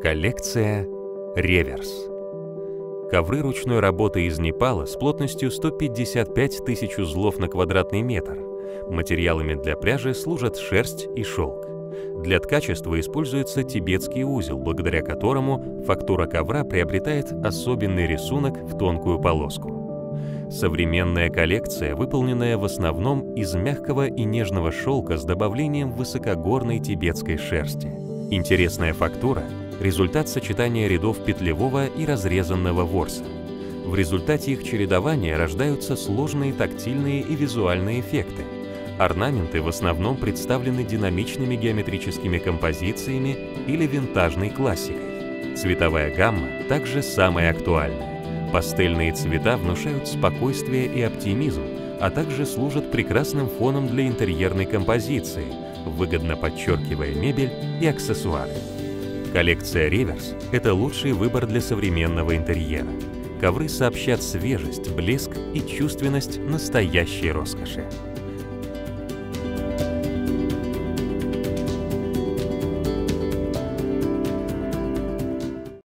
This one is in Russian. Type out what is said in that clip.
Коллекция «Реверс». Ковры ручной работы из Непала с плотностью 155 тысяч узлов на квадратный метр. Материалами для пряжи служат шерсть и шелк. Для ткачества используется тибетский узел, благодаря которому фактура ковра приобретает особенный рисунок в тонкую полоску. Современная коллекция, выполненная в основном из мягкого и нежного шелка с добавлением высокогорной тибетской шерсти. Интересная фактура результат сочетания рядов петлевого и разрезанного ворса. В результате их чередования рождаются сложные тактильные и визуальные эффекты. Орнаменты в основном представлены динамичными геометрическими композициями или винтажной классикой. Цветовая гамма также самая актуальная. Пастельные цвета внушают спокойствие и оптимизм, а также служат прекрасным фоном для интерьерной композиции, выгодно подчеркивая мебель и аксессуары. Коллекция «Реверс» — это лучший выбор для современного интерьера. Ковры сообщат свежесть, блеск и чувственность настоящей роскоши.